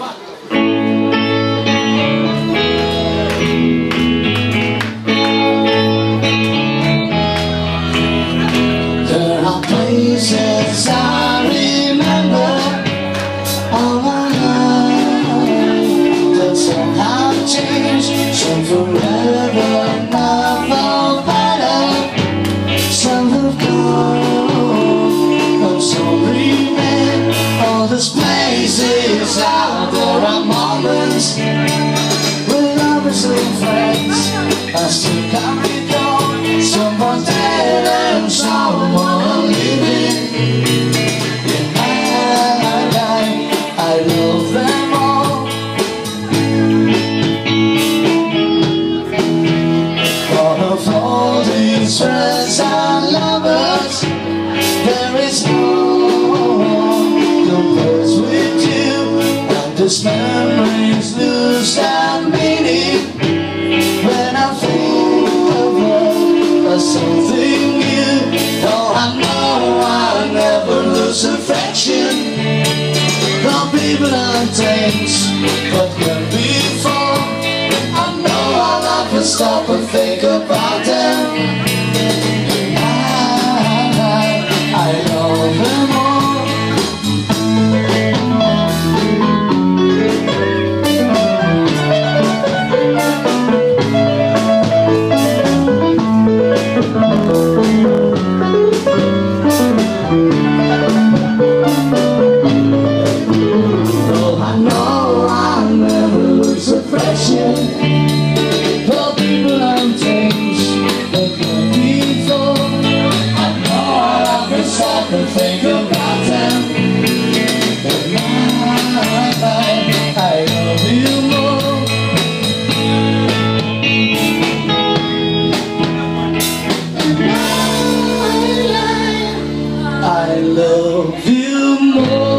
There places out there are moments with lovers and friends. I still can't And these memories lose their meaning when I think of love as something new. Oh, I know I'll never lose affection. From people and things, but when before, I know I'll never stop love you more.